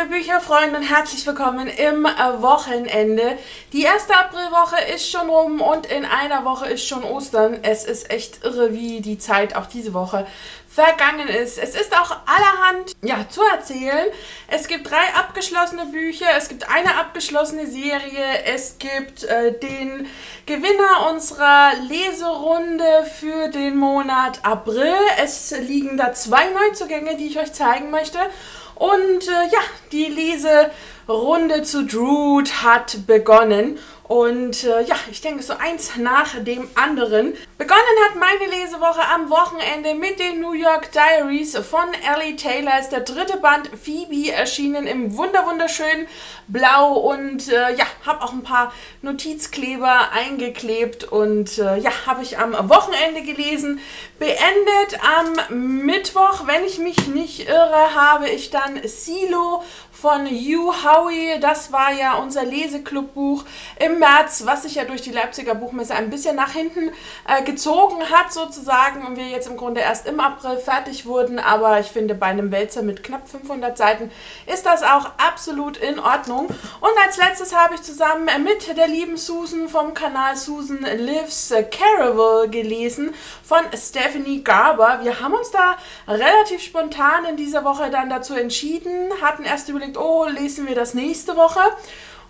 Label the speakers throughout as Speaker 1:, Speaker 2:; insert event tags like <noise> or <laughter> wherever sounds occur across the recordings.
Speaker 1: liebe Bücherfreunde und herzlich willkommen im äh, Wochenende. Die erste Aprilwoche ist schon rum und in einer Woche ist schon Ostern. Es ist echt irre, wie die Zeit auch diese Woche vergangen ist. Es ist auch allerhand ja, zu erzählen. Es gibt drei abgeschlossene Bücher, es gibt eine abgeschlossene Serie, es gibt äh, den Gewinner unserer Leserunde für den Monat April. Es liegen da zwei Neuzugänge, die ich euch zeigen möchte. Und äh, ja, die Leserunde zu Drood hat begonnen. Und äh, ja, ich denke so eins nach dem anderen. Begonnen hat meine Lesewoche am Wochenende mit den New York Diaries von Ellie Taylor. Ist der dritte Band Phoebe erschienen im wunderwunderschönen Blau und äh, ja, habe auch ein paar Notizkleber eingeklebt und äh, ja, habe ich am Wochenende gelesen. Beendet am Mittwoch, wenn ich mich nicht irre, habe ich dann Silo von Hugh Howey. Das war ja unser Leseclubbuch im März, was sich ja durch die Leipziger Buchmesse ein bisschen nach hinten äh, gezogen hat sozusagen und wir jetzt im Grunde erst im April fertig wurden. Aber ich finde, bei einem Wälzer mit knapp 500 Seiten ist das auch absolut in Ordnung. Und als letztes habe ich zusammen mit der lieben Susan vom Kanal Susan Lives Caravel gelesen von Stephanie Garber. Wir haben uns da relativ spontan in dieser Woche dann dazu entschieden, hatten erst überlegt, oh, lesen wir das nächste Woche.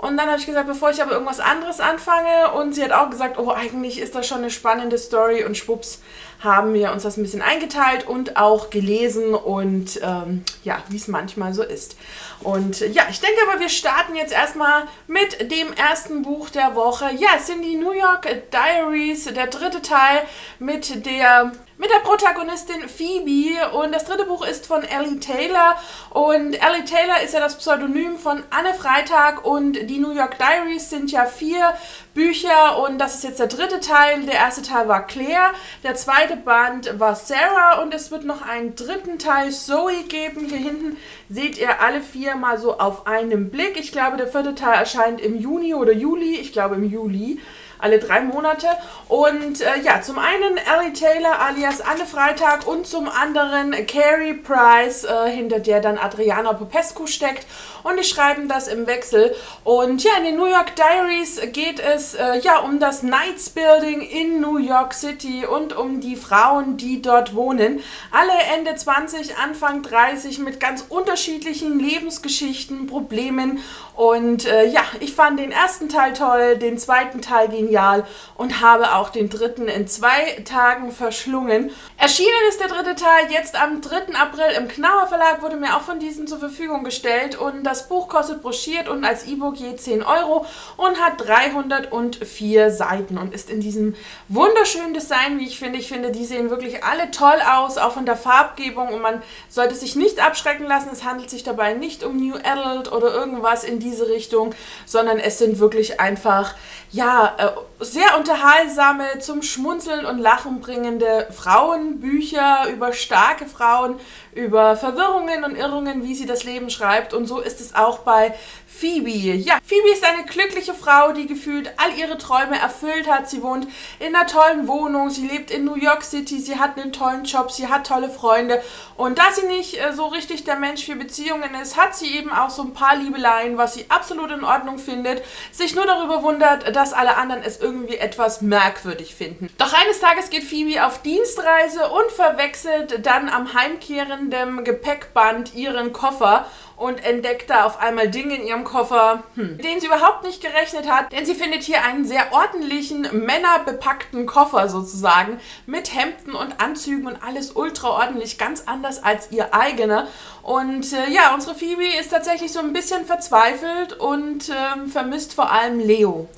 Speaker 1: Und dann habe ich gesagt, bevor ich aber irgendwas anderes anfange, und sie hat auch gesagt, oh, eigentlich ist das schon eine spannende Story und schwupps haben wir uns das ein bisschen eingeteilt und auch gelesen und ähm, ja, wie es manchmal so ist. Und ja, ich denke aber, wir starten jetzt erstmal mit dem ersten Buch der Woche. Ja, es sind die New York Diaries, der dritte Teil mit der mit der Protagonistin Phoebe und das dritte Buch ist von Ellie Taylor und Ellie Taylor ist ja das Pseudonym von Anne Freitag und die New York Diaries sind ja vier Bücher und das ist jetzt der dritte Teil. Der erste Teil war Claire, der zweite Band war Sarah und es wird noch einen dritten Teil Zoe geben. Hier hinten seht ihr alle vier mal so auf einen Blick. Ich glaube, der vierte Teil erscheint im Juni oder Juli. Ich glaube im Juli alle drei Monate. Und äh, ja, zum einen Ellie Taylor alias Anne Freitag und zum anderen Carrie Price, äh, hinter der dann Adriana Popescu steckt. Und die schreiben das im Wechsel. Und ja, in den New York Diaries geht es äh, ja um das Knights Building in New York City und um die Frauen, die dort wohnen. Alle Ende 20, Anfang 30 mit ganz unterschiedlichen Lebensgeschichten, Problemen. Und äh, ja, ich fand den ersten Teil toll, den zweiten Teil genial genial und habe auch den dritten in zwei Tagen verschlungen. Erschienen ist der dritte Teil jetzt am 3. April im Knauer Verlag, wurde mir auch von diesem zur Verfügung gestellt und das Buch kostet broschiert und als E-Book je 10 Euro und hat 304 Seiten und ist in diesem wunderschönen Design, wie ich finde. Ich finde, die sehen wirklich alle toll aus, auch von der Farbgebung und man sollte sich nicht abschrecken lassen. Es handelt sich dabei nicht um New Adult oder irgendwas in diese Richtung, sondern es sind wirklich einfach, ja, äh, sehr unterhaltsame, zum Schmunzeln und Lachen bringende Frauenbücher über starke Frauen, über Verwirrungen und Irrungen, wie sie das Leben schreibt. Und so ist es auch bei Phoebe. Ja, Phoebe ist eine glückliche Frau, die gefühlt all ihre Träume erfüllt hat. Sie wohnt in einer tollen Wohnung, sie lebt in New York City, sie hat einen tollen Job, sie hat tolle Freunde. Und da sie nicht äh, so richtig der Mensch für Beziehungen ist, hat sie eben auch so ein paar Liebeleien, was sie absolut in Ordnung findet, sich nur darüber wundert, dass alle anderen es irgendwie etwas merkwürdig finden. Doch eines Tages geht Phoebe auf Dienstreise und verwechselt dann am heimkehrenden Gepäckband ihren Koffer und entdeckt da auf einmal Dinge in ihrem Koffer, hm, mit denen sie überhaupt nicht gerechnet hat, denn sie findet hier einen sehr ordentlichen, männerbepackten Koffer sozusagen mit Hemden und Anzügen und alles ultra ordentlich, ganz anders als ihr eigener. Und äh, ja, unsere Phoebe ist tatsächlich so ein bisschen verzweifelt und äh, vermisst vor allem Leo.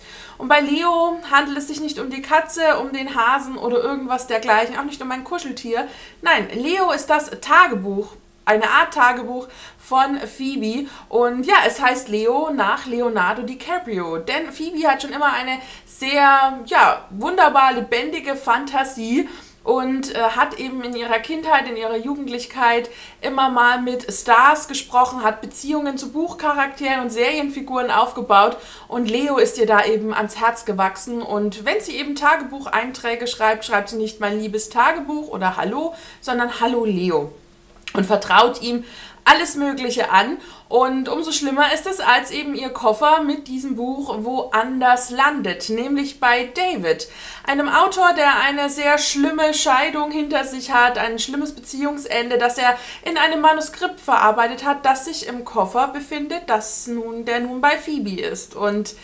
Speaker 1: Und bei Leo handelt es sich nicht um die Katze, um den Hasen oder irgendwas dergleichen, auch nicht um ein Kuscheltier. Nein, Leo ist das Tagebuch eine Art Tagebuch von Phoebe. Und ja, es heißt Leo nach Leonardo DiCaprio, denn Phoebe hat schon immer eine sehr, ja, wunderbar lebendige Fantasie und äh, hat eben in ihrer Kindheit, in ihrer Jugendlichkeit immer mal mit Stars gesprochen, hat Beziehungen zu Buchcharakteren und Serienfiguren aufgebaut und Leo ist ihr da eben ans Herz gewachsen und wenn sie eben Tagebucheinträge schreibt, schreibt sie nicht mein liebes Tagebuch oder Hallo, sondern Hallo Leo und vertraut ihm alles Mögliche an. Und umso schlimmer ist es, als eben ihr Koffer mit diesem Buch woanders landet, nämlich bei David, einem Autor, der eine sehr schlimme Scheidung hinter sich hat, ein schlimmes Beziehungsende, das er in einem Manuskript verarbeitet hat, das sich im Koffer befindet, das nun, der nun bei Phoebe ist. Und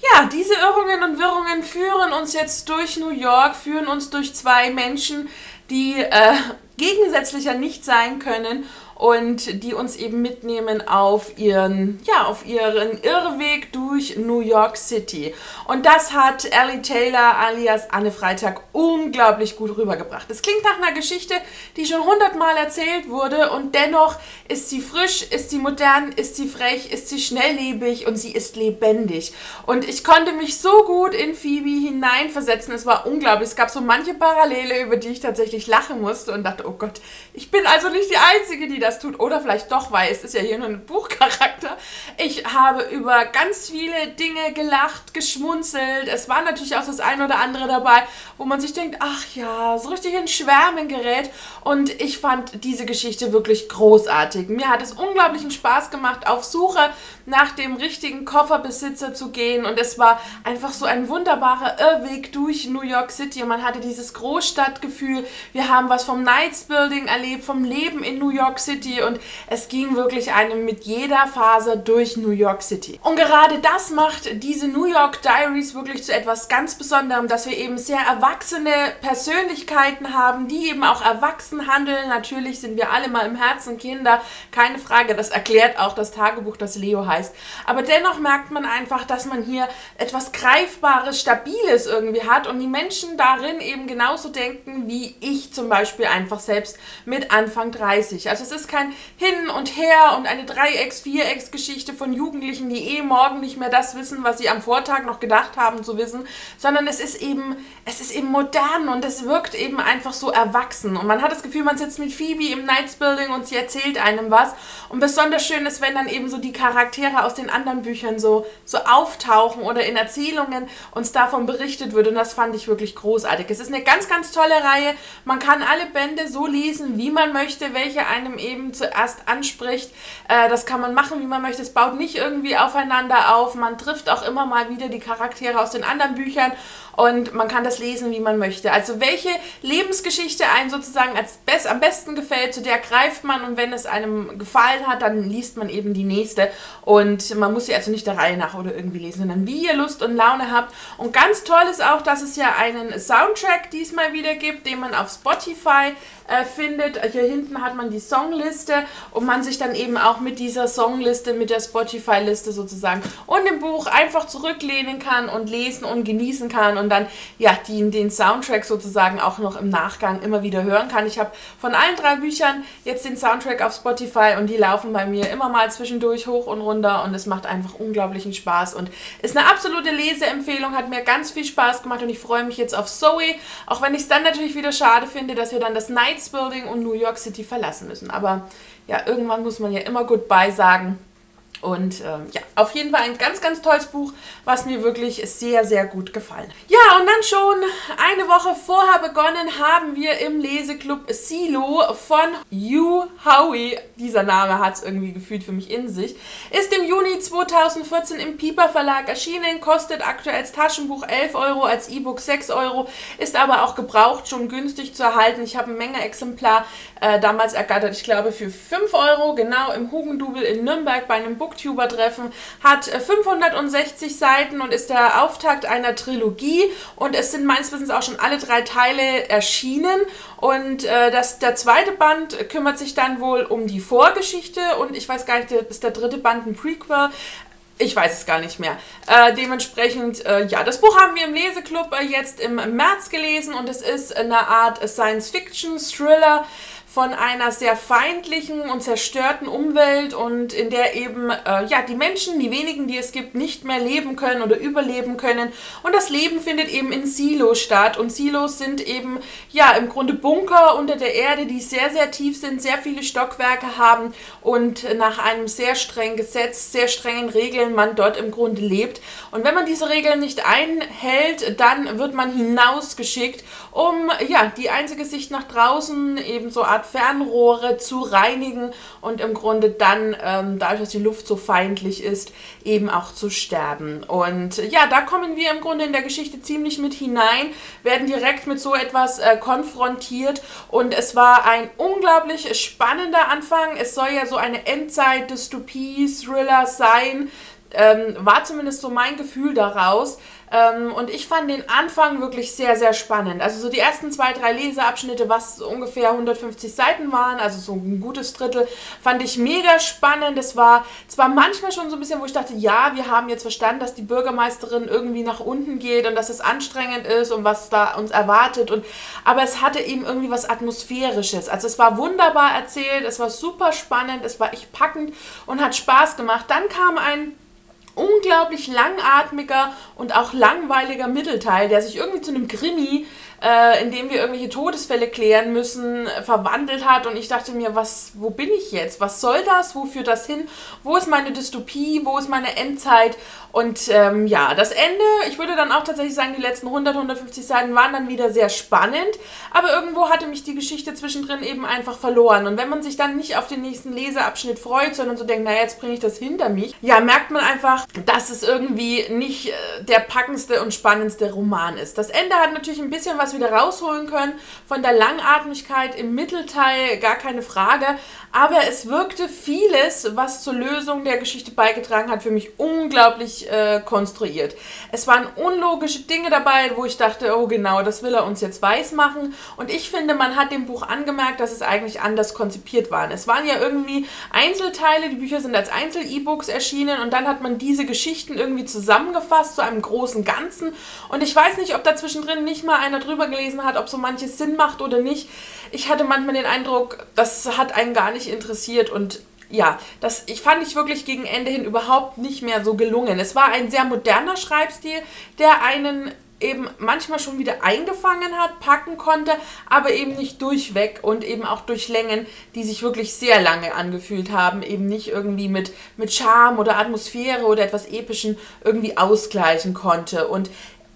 Speaker 1: ja, diese Irrungen und Wirrungen führen uns jetzt durch New York, führen uns durch zwei Menschen, die äh, gegensätzlicher nicht sein können und die uns eben mitnehmen auf ihren, ja, auf ihren Irrweg durch New York City. Und das hat Ellie Taylor alias Anne Freitag unglaublich gut rübergebracht. Es klingt nach einer Geschichte, die schon hundertmal erzählt wurde und dennoch ist sie frisch, ist sie modern, ist sie frech, ist sie schnelllebig und sie ist lebendig. Und ich konnte mich so gut in Phoebe hineinversetzen. Es war unglaublich. Es gab so manche Parallele, über die ich tatsächlich lachen musste und dachte, oh Gott, ich bin also nicht die Einzige, die das das tut oder vielleicht doch, weil es ist ja hier nur ein Buchcharakter. Ich habe über ganz viele Dinge gelacht, geschmunzelt. Es war natürlich auch das ein oder andere dabei, wo man sich denkt, ach ja, so richtig in Schwärmen gerät. Und ich fand diese Geschichte wirklich großartig. Mir hat es unglaublichen Spaß gemacht, auf Suche nach dem richtigen Kofferbesitzer zu gehen. Und es war einfach so ein wunderbarer Irrweg durch New York City. Und man hatte dieses Großstadtgefühl. Wir haben was vom Knights Building erlebt, vom Leben in New York City. Und es ging wirklich einem mit jeder Phase durch New York City. Und gerade das macht diese New York Diaries wirklich zu etwas ganz Besonderem, dass wir eben sehr erwachsene Persönlichkeiten haben, die eben auch erwachsen handeln. Natürlich sind wir alle mal im Herzen Kinder, keine Frage. Das erklärt auch das Tagebuch, das Leo heißt. Aber dennoch merkt man einfach, dass man hier etwas Greifbares, Stabiles irgendwie hat und die Menschen darin eben genauso denken, wie ich zum Beispiel einfach selbst mit Anfang 30. Also es ist kein Hin und Her und eine Dreiecks-, Vierecks-Geschichte von Jugendlichen, die eh morgen nicht mehr das wissen, was sie am Vortag noch gedacht haben zu wissen, sondern es ist eben, es ist eben modern und es wirkt eben einfach so erwachsen. Und man hat das Gefühl, man sitzt mit Phoebe im Knights Building und sie erzählt einem was. Und besonders schön ist, wenn dann eben so die Charaktere aus den anderen Büchern so, so auftauchen oder in Erzählungen uns davon berichtet wird. Und das fand ich wirklich großartig. Es ist eine ganz, ganz tolle Reihe. Man kann alle Bände so lesen, wie man möchte, welche einem eben eben zuerst anspricht. Äh, das kann man machen, wie man möchte. Es baut nicht irgendwie aufeinander auf. Man trifft auch immer mal wieder die Charaktere aus den anderen Büchern und man kann das lesen, wie man möchte. Also welche Lebensgeschichte einem sozusagen als best, am besten gefällt, zu der greift man und wenn es einem gefallen hat, dann liest man eben die nächste und man muss sie also nicht der Reihe nach oder irgendwie lesen, sondern wie ihr Lust und Laune habt. Und ganz toll ist auch, dass es ja einen Soundtrack diesmal wieder gibt, den man auf Spotify äh, findet. Hier hinten hat man die Songliste und man sich dann eben auch mit dieser Songliste, mit der Spotify-Liste sozusagen und dem Buch einfach zurücklehnen kann und lesen und genießen kann und dann ja die, den Soundtrack sozusagen auch noch im Nachgang immer wieder hören kann. Ich habe von allen drei Büchern jetzt den Soundtrack auf Spotify und die laufen bei mir immer mal zwischendurch hoch und runter und es macht einfach unglaublichen Spaß und ist eine absolute Leseempfehlung, hat mir ganz viel Spaß gemacht und ich freue mich jetzt auf Zoe, auch wenn ich es dann natürlich wieder schade finde, dass wir dann das Knights Building und New York City verlassen müssen. Aber ja, irgendwann muss man ja immer Goodbye sagen. Und ähm, ja, auf jeden Fall ein ganz, ganz tolles Buch, was mir wirklich sehr, sehr gut gefallen. Ja, und dann schon eine Woche vorher begonnen haben wir im Leseclub Silo von Hugh Howie, dieser Name hat es irgendwie gefühlt für mich in sich, ist im Juni 2014 im Piper Verlag erschienen, kostet aktuell als Taschenbuch 11 Euro, als E-Book 6 Euro, ist aber auch gebraucht schon günstig zu erhalten. Ich habe ein Menge Exemplar äh, damals ergattert, ich glaube für 5 Euro, genau im Hugendubel in Nürnberg bei einem Booktuber-Treffen, hat 560 äh, Seiten und ist der Auftakt einer Trilogie. Und es sind meines Wissens auch schon alle drei Teile erschienen. Und äh, das, der zweite Band kümmert sich dann wohl um die Vorgeschichte. Und ich weiß gar nicht, ist der dritte Band ein Prequel. Ich weiß es gar nicht mehr. Äh, dementsprechend, äh, ja, das Buch haben wir im Leseclub äh, jetzt im März gelesen. Und es ist eine Art Science-Fiction-Thriller von einer sehr feindlichen und zerstörten Umwelt und in der eben äh, ja die Menschen, die wenigen, die es gibt, nicht mehr leben können oder überleben können. Und das Leben findet eben in Silos statt. Und Silos sind eben ja im Grunde Bunker unter der Erde, die sehr sehr tief sind, sehr viele Stockwerke haben und nach einem sehr strengen Gesetz, sehr strengen Regeln man dort im Grunde lebt. Und wenn man diese Regeln nicht einhält, dann wird man hinausgeschickt, um ja die einzige Sicht nach draußen eben so Art Fernrohre zu reinigen und im Grunde dann, ähm, dadurch, dass die Luft so feindlich ist, eben auch zu sterben. Und ja, da kommen wir im Grunde in der Geschichte ziemlich mit hinein, werden direkt mit so etwas äh, konfrontiert und es war ein unglaublich spannender Anfang. Es soll ja so eine Endzeit-Dystopie-Thriller sein, ähm, war zumindest so mein Gefühl daraus. Ähm, und ich fand den Anfang wirklich sehr, sehr spannend. Also so die ersten zwei, drei Leseabschnitte, was ungefähr 150 Seiten waren, also so ein gutes Drittel, fand ich mega spannend. Es war zwar manchmal schon so ein bisschen, wo ich dachte, ja, wir haben jetzt verstanden, dass die Bürgermeisterin irgendwie nach unten geht und dass es anstrengend ist und was da uns erwartet. Und, aber es hatte eben irgendwie was Atmosphärisches. Also es war wunderbar erzählt, es war super spannend, es war echt packend und hat Spaß gemacht. Dann kam ein unglaublich langatmiger und auch langweiliger Mittelteil, der sich irgendwie zu einem Krimi äh, in dem wir irgendwelche Todesfälle klären müssen, verwandelt hat. Und ich dachte mir, was, wo bin ich jetzt? Was soll das? Wo führt das hin? Wo ist meine Dystopie? Wo ist meine Endzeit? Und ähm, ja, das Ende, ich würde dann auch tatsächlich sagen, die letzten 100, 150 Seiten waren dann wieder sehr spannend. Aber irgendwo hatte mich die Geschichte zwischendrin eben einfach verloren. Und wenn man sich dann nicht auf den nächsten Leseabschnitt freut, sondern so denkt, naja, jetzt bringe ich das hinter mich, ja, merkt man einfach, dass es irgendwie nicht äh, der packendste und spannendste Roman ist. Das Ende hat natürlich ein bisschen was was wieder rausholen können. Von der Langatmigkeit im Mittelteil gar keine Frage. Aber es wirkte vieles, was zur Lösung der Geschichte beigetragen hat, für mich unglaublich äh, konstruiert. Es waren unlogische Dinge dabei, wo ich dachte, oh genau, das will er uns jetzt weiß machen. Und ich finde, man hat dem Buch angemerkt, dass es eigentlich anders konzipiert war. Es waren ja irgendwie Einzelteile, die Bücher sind als Einzel-E-Books erschienen und dann hat man diese Geschichten irgendwie zusammengefasst zu einem großen Ganzen. Und ich weiß nicht, ob da zwischendrin nicht mal einer drüber gelesen hat, ob so manches Sinn macht oder nicht. Ich hatte manchmal den Eindruck, das hat einen gar nicht interessiert und ja, das ich fand ich wirklich gegen Ende hin überhaupt nicht mehr so gelungen. Es war ein sehr moderner Schreibstil, der einen eben manchmal schon wieder eingefangen hat, packen konnte, aber eben nicht durchweg und eben auch durch Längen, die sich wirklich sehr lange angefühlt haben, eben nicht irgendwie mit, mit Charme oder Atmosphäre oder etwas Epischen irgendwie ausgleichen konnte. Und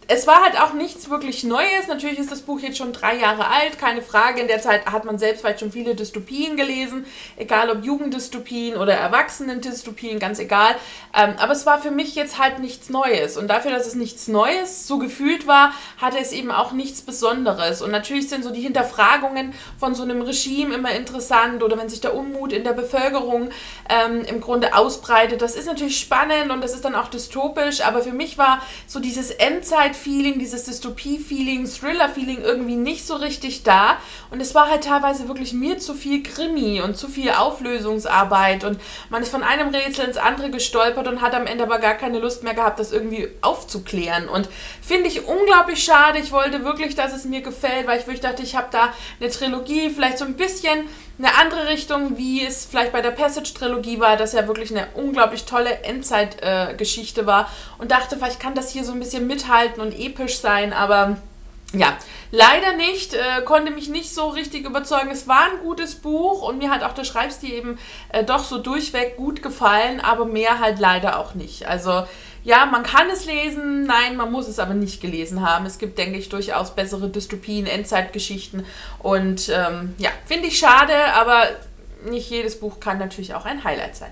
Speaker 1: es war halt auch nichts wirklich Neues. Natürlich ist das Buch jetzt schon drei Jahre alt, keine Frage. In der Zeit hat man selbst vielleicht schon viele Dystopien gelesen, egal ob Jugenddystopien oder Erwachsenen-Dystopien, ganz egal. Ähm, aber es war für mich jetzt halt nichts Neues. Und dafür, dass es nichts Neues so gefühlt war, hatte es eben auch nichts Besonderes. Und natürlich sind so die Hinterfragungen von so einem Regime immer interessant oder wenn sich der Unmut in der Bevölkerung ähm, im Grunde ausbreitet. Das ist natürlich spannend und das ist dann auch dystopisch. Aber für mich war so dieses Endzeit Endzeit-Feeling, dieses Dystopie-Feeling, Thriller-Feeling irgendwie nicht so richtig da. Und es war halt teilweise wirklich mir zu viel Krimi und zu viel Auflösungsarbeit. Und man ist von einem Rätsel ins andere gestolpert und hat am Ende aber gar keine Lust mehr gehabt, das irgendwie aufzuklären. Und finde ich unglaublich schade. Ich wollte wirklich, dass es mir gefällt, weil ich wirklich dachte, ich habe da eine Trilogie, vielleicht so ein bisschen eine andere Richtung, wie es vielleicht bei der Passage-Trilogie war, das ja wirklich eine unglaublich tolle Endzeit-Geschichte äh, war. Und dachte, vielleicht kann das hier so ein bisschen mithalten und episch sein, aber ja, leider nicht, äh, konnte mich nicht so richtig überzeugen. Es war ein gutes Buch und mir hat auch der Schreibstil eben äh, doch so durchweg gut gefallen, aber mehr halt leider auch nicht. Also ja, man kann es lesen, nein, man muss es aber nicht gelesen haben. Es gibt, denke ich, durchaus bessere Dystopien, Endzeitgeschichten und ähm, ja, finde ich schade, aber nicht jedes Buch kann natürlich auch ein Highlight sein.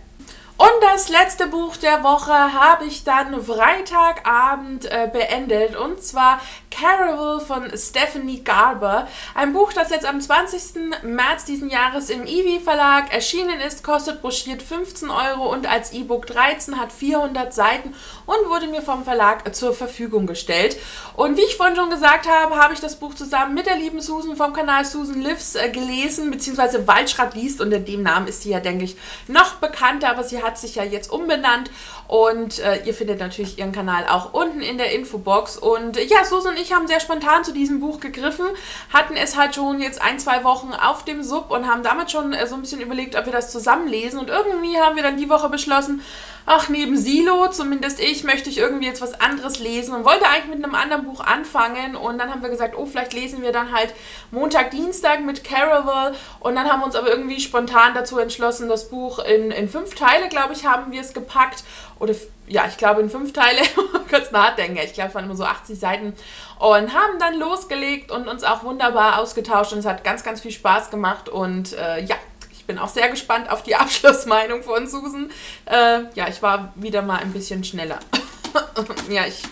Speaker 1: Und das letzte Buch der Woche habe ich dann Freitagabend äh, beendet und zwar Caraval von Stephanie Garber. Ein Buch, das jetzt am 20. März diesen Jahres im Iwi Verlag erschienen ist, kostet broschiert 15 Euro und als E-Book 13, hat 400 Seiten und wurde mir vom Verlag zur Verfügung gestellt. Und wie ich vorhin schon gesagt habe, habe ich das Buch zusammen mit der lieben Susan vom Kanal Susan Lives äh, gelesen, beziehungsweise Waldschrat liest. Unter dem Namen ist sie ja, denke ich, noch bekannter, aber sie hat sich ja jetzt umbenannt und äh, ihr findet natürlich ihren Kanal auch unten in der Infobox. Und äh, ja, Susan und ich haben sehr spontan zu diesem Buch gegriffen, hatten es halt schon jetzt ein, zwei Wochen auf dem Sub und haben damit schon äh, so ein bisschen überlegt, ob wir das zusammen lesen. Und irgendwie haben wir dann die Woche beschlossen, ach, neben Silo, zumindest ich, möchte ich irgendwie jetzt was anderes lesen und wollte eigentlich mit einem anderen Buch anfangen. Und dann haben wir gesagt, oh, vielleicht lesen wir dann halt Montag, Dienstag mit Caraval. Und dann haben wir uns aber irgendwie spontan dazu entschlossen, das Buch in, in fünf Teile, glaube ich, haben wir es gepackt. Oder ja, ich glaube in fünf Teile, <laughs> kurz nachdenken, ich glaube es waren immer so 80 Seiten. Und haben dann losgelegt und uns auch wunderbar ausgetauscht und es hat ganz, ganz viel Spaß gemacht. Und äh, ja, ich bin auch sehr gespannt auf die <laughs> Abschlussmeinung von Susan. Äh, ja, ich war wieder mal ein bisschen schneller. <laughs> ja, ich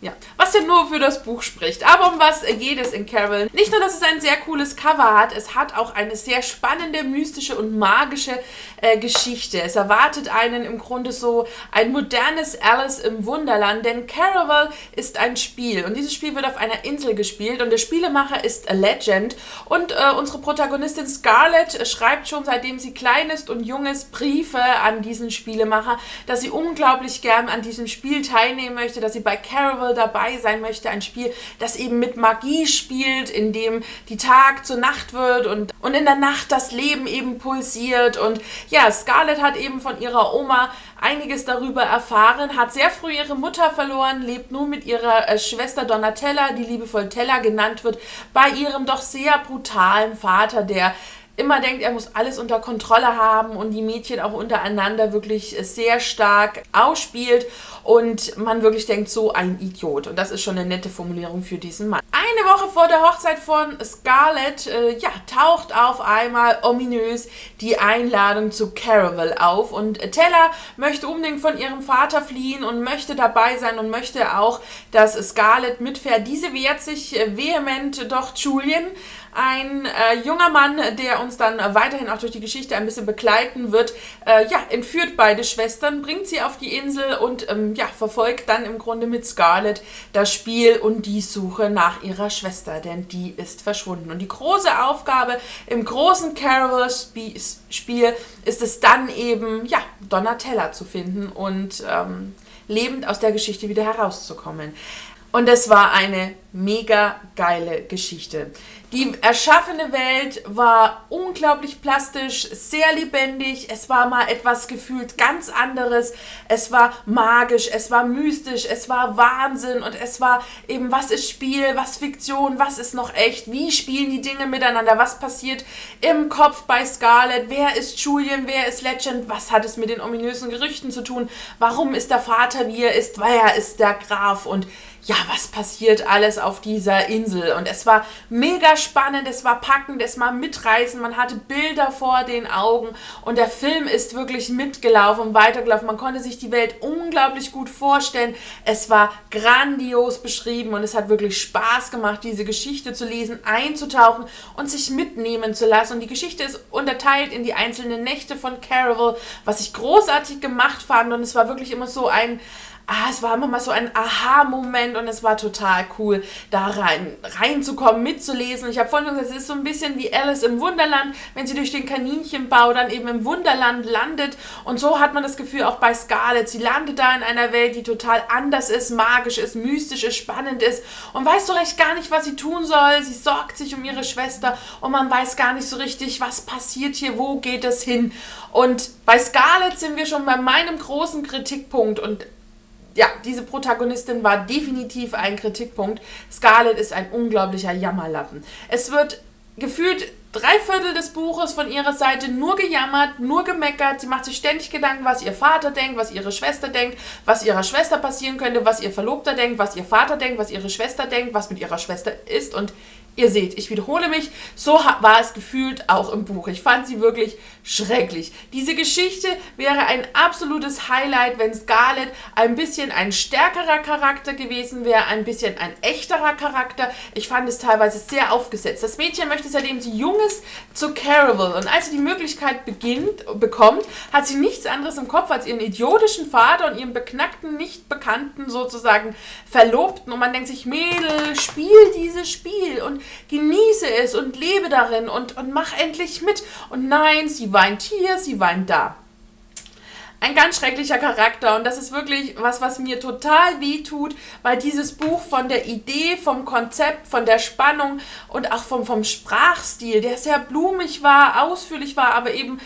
Speaker 1: ja, was ja nur für das Buch spricht. Aber um was geht es in Carol? Nicht nur, dass es ein sehr cooles Cover hat, es hat auch eine sehr spannende, mystische und magische äh, Geschichte. Es erwartet einen im Grunde so ein modernes Alice im Wunderland, denn Caraval ist ein Spiel und dieses Spiel wird auf einer Insel gespielt und der Spielemacher ist a Legend und äh, unsere Protagonistin Scarlett schreibt schon seitdem sie klein ist und jung ist Briefe an diesen Spielemacher, dass sie unglaublich gern an diesem Spiel teilnehmen möchte, dass sie bei Caraval Festival sein möchte. Ein Spiel, das eben mit Magie spielt, in dem die Tag zur Nacht wird und, und in der Nacht das Leben eben pulsiert. Und ja, Scarlett hat eben von ihrer Oma einiges darüber erfahren, hat sehr früh ihre Mutter verloren, lebt nun mit ihrer äh, Schwester Donatella, die liebevoll Tella genannt wird, bei ihrem doch sehr brutalen Vater, der immer denkt, er muss alles unter Kontrolle haben und die Mädchen auch untereinander wirklich sehr stark ausspielt und man wirklich denkt, so ein Idiot. Und das ist schon eine nette Formulierung für diesen Mann. Eine Woche vor der Hochzeit von Scarlett, äh, ja, taucht auf einmal ominös die Einladung zu Caraval auf und Tella möchte unbedingt von ihrem Vater fliehen und möchte dabei sein und möchte auch, dass Scarlett mitfährt. Diese wehrt sich äh, vehement, doch Julian ein äh, junger Mann, der uns dann weiterhin auch durch die Geschichte ein bisschen begleiten wird, äh, ja, entführt beide Schwestern, bringt sie auf die Insel und ähm, ja, verfolgt dann im Grunde mit Scarlett das Spiel und die Suche nach ihrer Schwester, denn die ist verschwunden. Und die große Aufgabe im großen Caraval-Spiel ist es dann eben, ja, Donatella zu finden und ähm, lebend aus der Geschichte wieder herauszukommen. Und es war eine mega geile Geschichte. Die erschaffene Welt war unglaublich plastisch, sehr lebendig. Es war mal etwas gefühlt ganz anderes. Es war magisch, es war mystisch, es war Wahnsinn. Und es war eben, was ist Spiel, was Fiktion, was ist noch echt, wie spielen die Dinge miteinander, was passiert im Kopf bei Scarlett, wer ist Julian, wer ist Legend, was hat es mit den ominösen Gerüchten zu tun, warum ist der Vater, wie er ist, wer ist der Graf. Und ja, was passiert alles auf dieser Insel? Und es war mega spannend, es war packend, es war mitreißend, man hatte Bilder vor den Augen und der Film ist wirklich mitgelaufen und weitergelaufen. Man konnte sich die Welt unglaublich gut vorstellen. Es war grandios beschrieben und es hat wirklich Spaß gemacht, diese Geschichte zu lesen, einzutauchen und sich mitnehmen zu lassen. Und die Geschichte ist unterteilt in die einzelnen Nächte von Caraval, was ich großartig gemacht fand und es war wirklich immer so ein ah, es war immer mal so ein Aha-Moment und es war total cool, da rein, reinzukommen, mitzulesen. Ich habe vorhin gesagt, es ist so ein bisschen wie Alice im Wunderland, wenn sie durch den Kaninchenbau dann eben im Wunderland landet. Und so hat man das Gefühl auch bei Scarlett. Sie landet da in einer Welt, die total anders ist, magisch ist, mystisch ist, spannend ist und weiß so recht gar nicht, was sie tun soll. Sie sorgt sich um ihre Schwester und man weiß gar nicht so richtig, was passiert hier, wo geht es hin. Und bei Scarlett sind wir schon bei meinem großen Kritikpunkt und ja, diese Protagonistin war definitiv ein Kritikpunkt. Scarlett ist ein unglaublicher Jammerlappen. Es wird gefühlt drei Viertel des Buches von ihrer Seite nur gejammert, nur gemeckert. Sie macht sich ständig Gedanken, was ihr Vater denkt, was ihre Schwester denkt, was ihrer Schwester passieren könnte, was ihr Verlobter denkt, was ihr Vater denkt, was ihre Schwester denkt, was mit ihrer Schwester ist. Und Ihr seht, ich wiederhole mich, so war es gefühlt auch im Buch. Ich fand sie wirklich schrecklich. Diese Geschichte wäre ein absolutes Highlight, wenn Scarlett ein bisschen ein stärkerer Charakter gewesen wäre, ein bisschen ein echterer Charakter. Ich fand es teilweise sehr aufgesetzt. Das Mädchen möchte seitdem sie jung ist zu Caraval und als sie die Möglichkeit beginnt, bekommt, hat sie nichts anderes im Kopf als ihren idiotischen Vater und ihren beknackten, nicht bekannten sozusagen Verlobten und man denkt sich, Mädel, spiel dieses Spiel und genieße es und lebe darin und, und mach endlich mit. Und nein, sie weint hier, sie weint da. Ein ganz schrecklicher Charakter und das ist wirklich was, was mir total weh tut, weil dieses Buch von der Idee, vom Konzept, von der Spannung und auch vom, vom Sprachstil, der sehr blumig war, ausführlich war, aber eben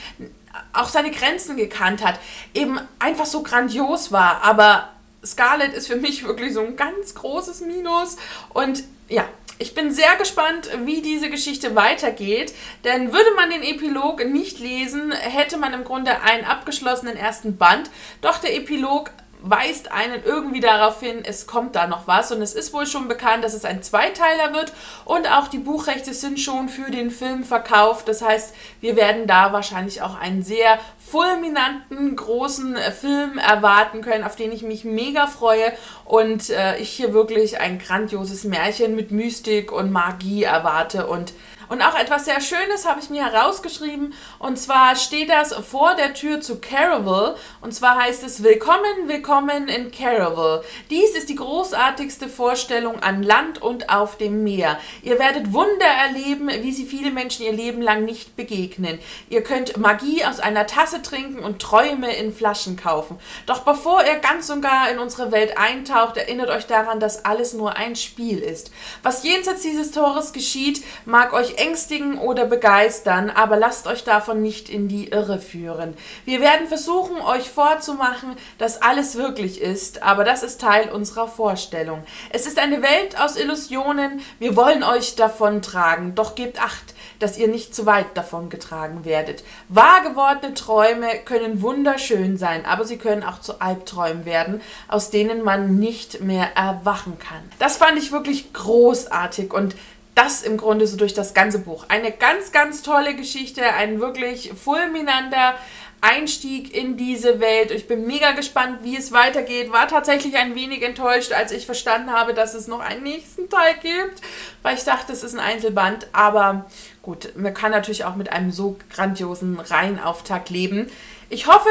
Speaker 1: auch seine Grenzen gekannt hat, eben einfach so grandios war. Aber Scarlett ist für mich wirklich so ein ganz großes Minus. Und ja, ich bin sehr gespannt, wie diese Geschichte weitergeht, denn würde man den Epilog nicht lesen, hätte man im Grunde einen abgeschlossenen ersten Band. Doch der Epilog weist einen irgendwie darauf hin, es kommt da noch was. Und es ist wohl schon bekannt, dass es ein Zweiteiler wird. Und auch die Buchrechte sind schon für den Film verkauft. Das heißt, wir werden da wahrscheinlich auch einen sehr fulminanten, großen äh, Film erwarten können, auf den ich mich mega freue. Und äh, ich hier wirklich ein grandioses Märchen mit Mystik und Magie erwarte. Und und auch etwas sehr Schönes habe ich mir herausgeschrieben. Und zwar steht das vor der Tür zu Caravel. Und zwar heißt es Willkommen, willkommen in Caravel. Dies ist die großartigste Vorstellung an Land und auf dem Meer. Ihr werdet Wunder erleben, wie sie viele Menschen ihr Leben lang nicht begegnen. Ihr könnt Magie aus einer Tasse trinken und Träume in Flaschen kaufen. Doch bevor ihr ganz und gar in unsere Welt eintaucht, erinnert euch daran, dass alles nur ein Spiel ist. Was jenseits dieses Tores geschieht, mag euch ängstigen oder begeistern, aber lasst euch davon nicht in die Irre führen. Wir werden versuchen, euch vorzumachen, dass alles wirklich ist, aber das ist Teil unserer Vorstellung. Es ist eine Welt aus Illusionen, wir wollen euch davon tragen, doch gebt acht, dass ihr nicht zu weit davon getragen werdet. Wahr gewordene Träume können wunderschön sein, aber sie können auch zu Albträumen werden, aus denen man nicht mehr erwachen kann. Das fand ich wirklich großartig und das im Grunde so durch das ganze Buch. Eine ganz, ganz tolle Geschichte, ein wirklich fulminanter Einstieg in diese Welt. Ich bin mega gespannt, wie es weitergeht. War tatsächlich ein wenig enttäuscht, als ich verstanden habe, dass es noch einen nächsten Teil gibt, weil ich dachte, es ist ein Einzelband. Aber gut, man kann natürlich auch mit einem so grandiosen Reihenauftakt leben. Ich hoffe,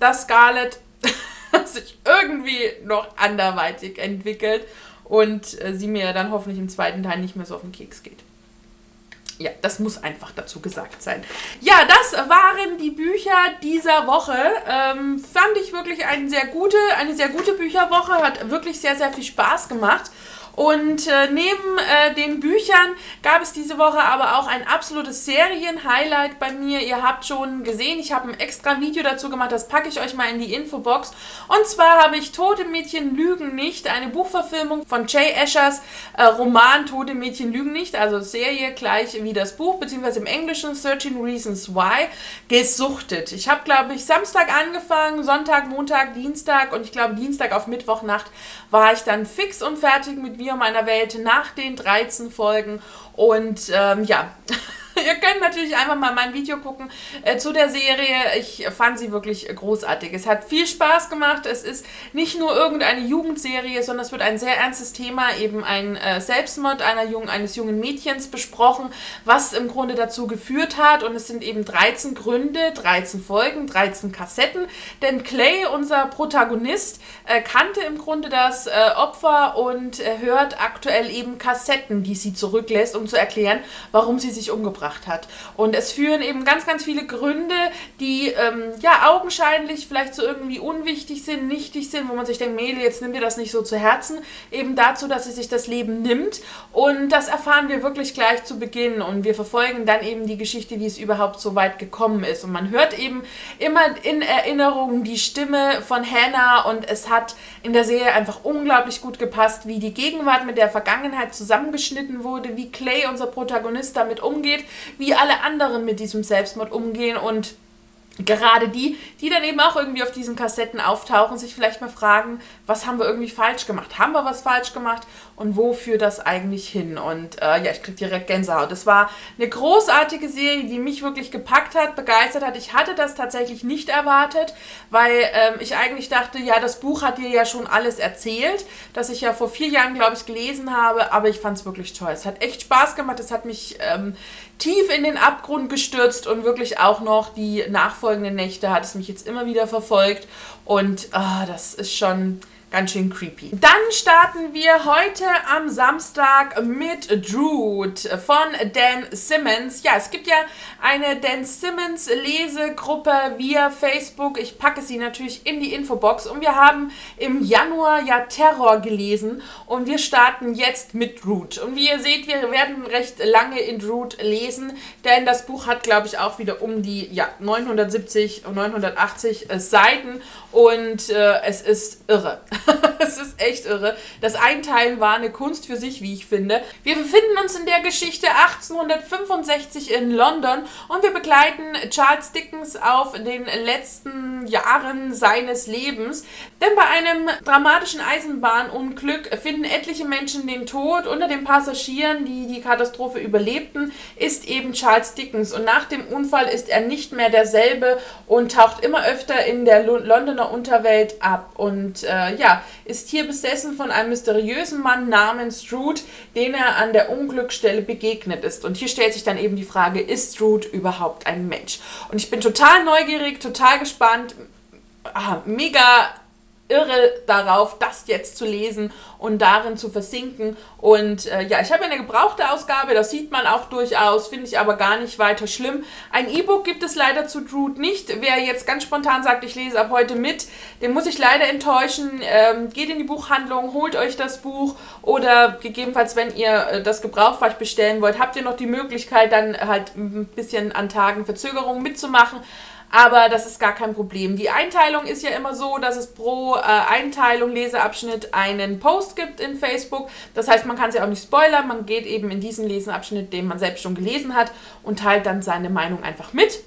Speaker 1: dass Scarlett <laughs> sich irgendwie noch anderweitig entwickelt und äh, sie mir dann hoffentlich im zweiten Teil nicht mehr so auf den Keks geht. Ja, das muss einfach dazu gesagt sein. Ja, das waren die Bücher dieser Woche. Ähm, fand ich wirklich eine sehr gute, eine sehr gute Bücherwoche. Hat wirklich sehr, sehr viel Spaß gemacht. Und äh, neben äh, den Büchern gab es diese Woche aber auch ein absolutes Serien-Highlight bei mir. Ihr habt schon gesehen, ich habe ein extra Video dazu gemacht, das packe ich euch mal in die Infobox. Und zwar habe ich Tote Mädchen lügen nicht, eine Buchverfilmung von Jay Eschers äh, Roman Tote Mädchen lügen nicht, also Serie gleich wie das Buch, beziehungsweise im Englischen 13 Reasons Why, gesuchtet. Ich habe, glaube ich, Samstag angefangen, Sonntag, Montag, Dienstag und ich glaube Dienstag auf Mittwochnacht war ich dann fix und fertig mit mir meiner Welt nach den 13 Folgen. Und ähm, ja, <laughs> Ihr könnt natürlich einfach mal mein Video gucken äh, zu der Serie. Ich fand sie wirklich großartig. Es hat viel Spaß gemacht. Es ist nicht nur irgendeine Jugendserie, sondern es wird ein sehr ernstes Thema, eben ein äh, Selbstmord einer jungen, eines jungen Mädchens besprochen, was im Grunde dazu geführt hat. Und es sind eben 13 Gründe, 13 Folgen, 13 Kassetten. Denn Clay, unser Protagonist, äh, kannte im Grunde das äh, Opfer und hört aktuell eben Kassetten, die sie zurücklässt, um zu erklären, warum sie sich umgebracht hat. Und es führen eben ganz, ganz viele Gründe, die ähm, ja augenscheinlich vielleicht so irgendwie unwichtig sind, nichtig sind, wo man sich denkt, Mädel, jetzt nimm dir das nicht so zu Herzen, eben dazu, dass sie sich das Leben nimmt. Und das erfahren wir wirklich gleich zu Beginn. Und wir verfolgen dann eben die Geschichte, wie es überhaupt so weit gekommen ist. Und man hört eben immer in Erinnerung die Stimme von Hannah und es hat in der Serie einfach unglaublich gut gepasst, wie die Gegenwart mit der Vergangenheit zusammengeschnitten wurde, wie Clay, unser Protagonist, damit umgeht, wie alle anderen mit diesem Selbstmord umgehen und gerade die, die dann eben auch irgendwie auf diesen Kassetten auftauchen, sich vielleicht mal fragen, was haben wir irgendwie falsch gemacht? Haben wir was falsch gemacht? Und wo führt das eigentlich hin? Und äh, ja, ich kriege direkt Gänsehaut. Das war eine großartige Serie, die mich wirklich gepackt hat, begeistert hat. Ich hatte das tatsächlich nicht erwartet, weil ähm, ich eigentlich dachte, ja, das Buch hat dir ja schon alles erzählt, das ich ja vor vier Jahren, glaube ich, gelesen habe. Aber ich fand es wirklich toll. Es hat echt Spaß gemacht. Es hat mich ähm, tief in den Abgrund gestürzt und wirklich auch noch die nachfolgenden Nächte hat es mich jetzt immer wieder verfolgt. Und ah, das ist schon ganz schön creepy. Dann starten wir heute am Samstag mit Drood von Dan Simmons. Ja, es gibt ja eine Dan Simmons Lesegruppe via Facebook. Ich packe sie natürlich in die Infobox und wir haben im Januar ja Terror gelesen und wir starten jetzt mit Drood. Und wie ihr seht, wir werden recht lange in Drood lesen, denn das Buch hat, glaube ich, auch wieder um die ja, 970 und 980 Seiten und äh, es ist irre. <laughs> <laughs> es ist echt irre. Das Einteilen war eine Kunst für sich, wie ich finde. Wir befinden uns in der Geschichte 1865 in London und wir begleiten Charles Dickens auf den letzten Jahren seines Lebens. Denn bei einem dramatischen Eisenbahnunglück finden etliche Menschen den Tod. Unter den Passagieren, die die Katastrophe überlebten, ist eben Charles Dickens. Und nach dem Unfall ist er nicht mehr derselbe und taucht immer öfter in der Londoner Unterwelt ab. Und äh, ja, ist hier besessen von einem mysteriösen Mann namens Strood, den er an der Unglücksstelle begegnet ist. Und hier stellt sich dann eben die Frage, ist Strood überhaupt ein Mensch? Und ich bin total neugierig, total gespannt, ah, mega irre darauf, das jetzt zu lesen und darin zu versinken. Und äh, ja, ich habe eine gebrauchte Ausgabe, das sieht man auch durchaus, finde ich aber gar nicht weiter schlimm. Ein E-Book gibt es leider zu Drood nicht. Wer jetzt ganz spontan sagt, ich lese ab heute mit, den muss ich leider enttäuschen. Ähm, geht in die Buchhandlung, holt euch das Buch oder gegebenenfalls, wenn ihr äh, das Gebrauchfach bestellen wollt, habt ihr noch die Möglichkeit, dann halt ein bisschen an Tagen Verzögerung mitzumachen. Aber das ist gar kein Problem. Die Einteilung ist ja immer so, dass es pro äh, Einteilung, Leseabschnitt einen Post gibt in Facebook. Das heißt, man kann es ja auch nicht spoilern. Man geht eben in diesen Lesenabschnitt, den man selbst schon gelesen hat, und teilt dann seine Meinung einfach mit.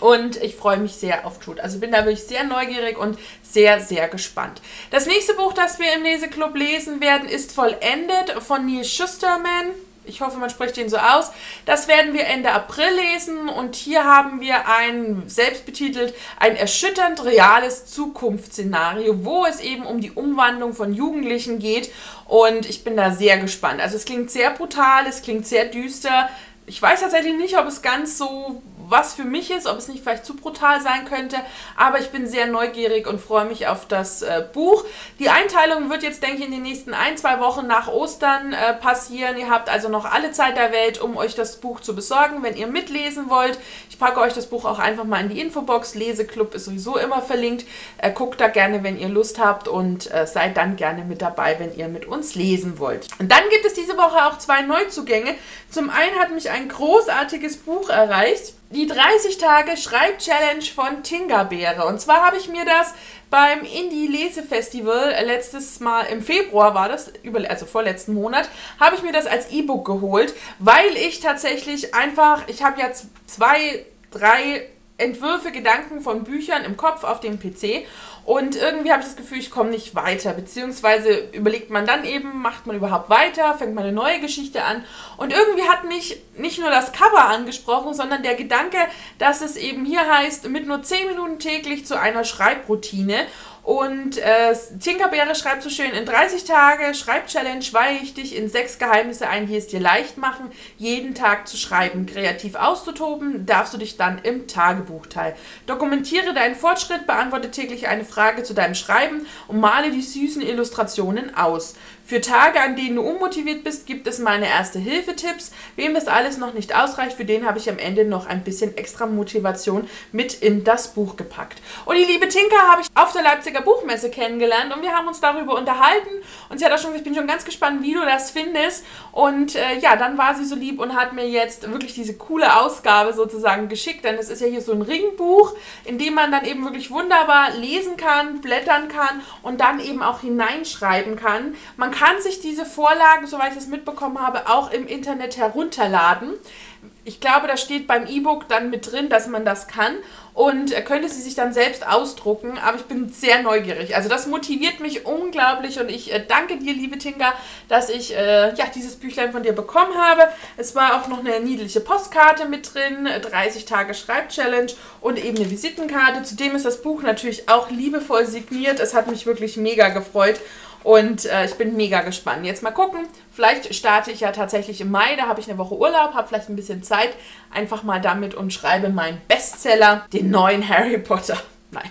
Speaker 1: Und ich freue mich sehr auf Truth. Also bin da wirklich sehr neugierig und sehr, sehr gespannt. Das nächste Buch, das wir im Leseklub lesen werden, ist Vollendet von Neil Schusterman ich hoffe, man spricht den so aus. Das werden wir Ende April lesen und hier haben wir ein, selbstbetitelt, ein erschütternd reales Zukunftsszenario, wo es eben um die Umwandlung von Jugendlichen geht und ich bin da sehr gespannt. Also es klingt sehr brutal, es klingt sehr düster. Ich weiß tatsächlich nicht, ob es ganz so was für mich ist, ob es nicht vielleicht zu brutal sein könnte, aber ich bin sehr neugierig und freue mich auf das äh, Buch. Die Einteilung wird jetzt, denke ich, in den nächsten ein, zwei Wochen nach Ostern äh, passieren. Ihr habt also noch alle Zeit der Welt, um euch das Buch zu besorgen, wenn ihr mitlesen wollt. Ich packe euch das Buch auch einfach mal in die Infobox. Leseklub ist sowieso immer verlinkt. Äh, guckt da gerne, wenn ihr Lust habt und äh, seid dann gerne mit dabei, wenn ihr mit uns lesen wollt. Und dann gibt es diese Woche auch zwei Neuzugänge. Zum einen hat mich ein großartiges Buch erreicht die 30 Tage Schreib-Challenge von Tingabeere. Und zwar habe ich mir das beim Indie-Lesefestival letztes Mal im Februar war das, also vorletzten Monat, habe ich mir das als E-Book geholt, weil ich tatsächlich einfach, ich habe jetzt zwei, drei Entwürfe, Gedanken von Büchern im Kopf auf dem PC und irgendwie habe ich das Gefühl, ich komme nicht weiter. Beziehungsweise überlegt man dann eben, macht man überhaupt weiter, fängt man eine neue Geschichte an. Und irgendwie hat mich nicht nur das Cover angesprochen, sondern der Gedanke, dass es eben hier heißt, mit nur 10 Minuten täglich zu einer Schreibroutine. Und äh, Tinkerbeere schreibt so schön, in 30 Tage Schreibchallenge weihe ich dich in sechs Geheimnisse ein, die es dir leicht machen, jeden Tag zu schreiben. Kreativ auszutoben, darfst du dich dann im Tagebuchteil. Dokumentiere deinen Fortschritt, beantworte täglich eine Frage zu deinem Schreiben und male die süßen Illustrationen aus. Für Tage, an denen du unmotiviert bist, gibt es meine erste Hilfe-Tipps. Wem das alles noch nicht ausreicht, für den habe ich am Ende noch ein bisschen extra Motivation mit in das Buch gepackt. Und die liebe Tinka habe ich auf der Leipziger Buchmesse kennengelernt und wir haben uns darüber unterhalten. Und sie hat auch schon gesagt, ich bin schon ganz gespannt, wie du das findest. Und äh, ja, dann war sie so lieb und hat mir jetzt wirklich diese coole Ausgabe sozusagen geschickt. Denn es ist ja hier so ein Ringbuch, in dem man dann eben wirklich wunderbar lesen kann, blättern kann und dann eben auch hineinschreiben kann. Man kann sich diese Vorlagen, soweit ich es mitbekommen habe, auch im Internet herunterladen. Ich glaube, da steht beim E-Book dann mit drin, dass man das kann und könnte sie sich dann selbst ausdrucken. Aber ich bin sehr neugierig. Also das motiviert mich unglaublich und ich äh, danke dir, liebe Tinga, dass ich äh, ja, dieses Büchlein von dir bekommen habe. Es war auch noch eine niedliche Postkarte mit drin, 30 Tage Schreibchallenge und eben eine Visitenkarte. Zudem ist das Buch natürlich auch liebevoll signiert. Es hat mich wirklich mega gefreut. Und äh, ich bin mega gespannt. Jetzt mal gucken. Vielleicht starte ich ja tatsächlich im Mai. Da habe ich eine Woche Urlaub, habe vielleicht ein bisschen Zeit. Einfach mal damit und schreibe meinen Bestseller, den neuen Harry Potter. <laughs> Nein.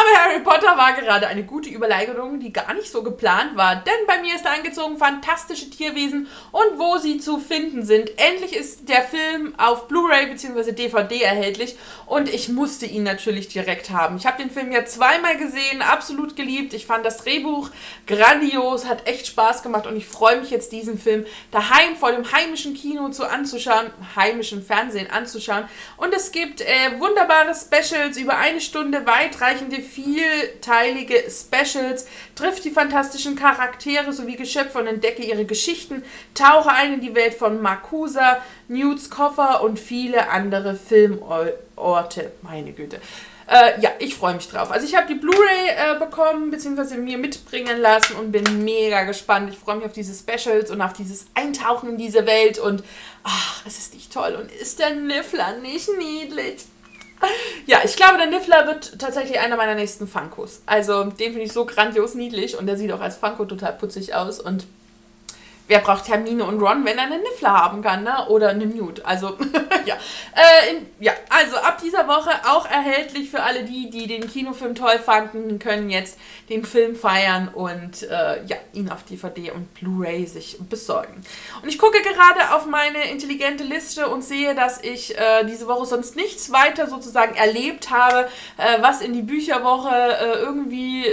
Speaker 1: Aber Harry Potter war gerade eine gute Überleitung, die gar nicht so geplant war. Denn bei mir ist eingezogen fantastische Tierwesen und wo sie zu finden sind. Endlich ist der Film auf Blu-ray bzw. DVD erhältlich und ich musste ihn natürlich direkt haben. Ich habe den Film ja zweimal gesehen, absolut geliebt. Ich fand das Drehbuch grandios, hat echt Spaß gemacht und ich freue mich jetzt, diesen Film daheim vor dem heimischen Kino zu anzuschauen, heimischen Fernsehen anzuschauen. Und es gibt äh, wunderbare Specials über eine Stunde weitreichende, vielteilige Specials, trifft die fantastischen Charaktere sowie Geschöpfe und entdecke ihre Geschichten, tauche ein in die Welt von Makusa, Newts Koffer und viele andere Filmorte. Meine Güte. Äh, ja, ich freue mich drauf. Also ich habe die Blu-ray äh, bekommen, beziehungsweise mir mitbringen lassen und bin mega gespannt. Ich freue mich auf diese Specials und auf dieses Eintauchen in diese Welt und ach, es ist nicht toll. Und ist der Niffler nicht niedlich? Ja, ich glaube, der Niffler wird tatsächlich einer meiner nächsten Funkos. Also, den finde ich so grandios niedlich und der sieht auch als Funko total putzig aus und wer braucht Hermine und Ron, wenn er einen Niffler haben kann, ne? Oder einen Newt. Also, <laughs> ja. Äh, in, ja, also ab dieser Woche auch erhältlich für alle die, die den Kinofilm toll fanden, können jetzt den Film feiern und äh, ja, ihn auf DVD und Blu-ray sich besorgen. Und ich gucke gerade auf meine intelligente Liste und sehe, dass ich äh, diese Woche sonst nichts weiter sozusagen erlebt habe, äh, was in die Bücherwoche äh, irgendwie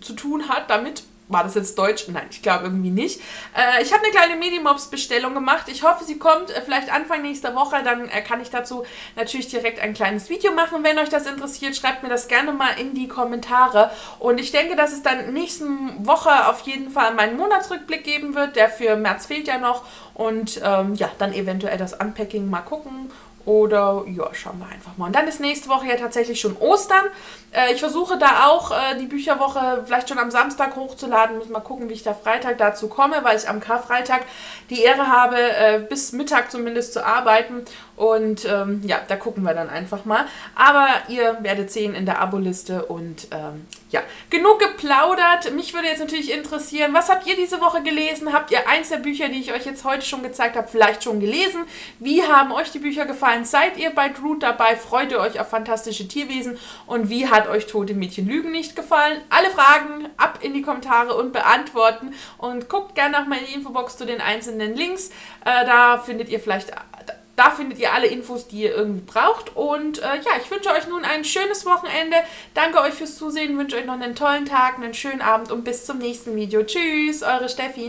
Speaker 1: zu tun hat damit war das jetzt Deutsch? Nein, ich glaube irgendwie nicht. Äh, ich habe eine kleine Minimops-Bestellung gemacht. Ich hoffe, sie kommt äh, vielleicht Anfang nächster Woche. Dann äh, kann ich dazu natürlich direkt ein kleines Video machen. Wenn euch das interessiert, schreibt mir das gerne mal in die Kommentare. Und ich denke, dass es dann nächsten Woche auf jeden Fall meinen Monatsrückblick geben wird. Der für März fehlt ja noch. Und ähm, ja, dann eventuell das Unpacking mal gucken oder ja, schauen wir einfach mal. Und dann ist nächste Woche ja tatsächlich schon Ostern. Äh, ich versuche da auch äh, die Bücherwoche vielleicht schon am Samstag hochzuladen. Muss mal gucken, wie ich da Freitag dazu komme, weil ich am Karfreitag die Ehre habe, äh, bis Mittag zumindest zu arbeiten. Und ähm, ja, da gucken wir dann einfach mal. Aber ihr werdet sehen in der Abo-Liste. Und ähm, ja, genug geplaudert. Mich würde jetzt natürlich interessieren, was habt ihr diese Woche gelesen? Habt ihr eins der Bücher, die ich euch jetzt heute schon gezeigt habe, vielleicht schon gelesen? Wie haben euch die Bücher gefallen? Seid ihr bei Droot dabei? Freut ihr euch auf fantastische Tierwesen? Und wie hat euch Tote Mädchen Lügen nicht gefallen? Alle Fragen ab in die Kommentare und beantworten. Und guckt gerne nach meiner Infobox zu den einzelnen Links. Äh, da findet ihr vielleicht da findet ihr alle Infos, die ihr irgendwie braucht. Und äh, ja, ich wünsche euch nun ein schönes Wochenende. Danke euch fürs Zusehen, wünsche euch noch einen tollen Tag, einen schönen Abend und bis zum nächsten Video. Tschüss, eure Steffi.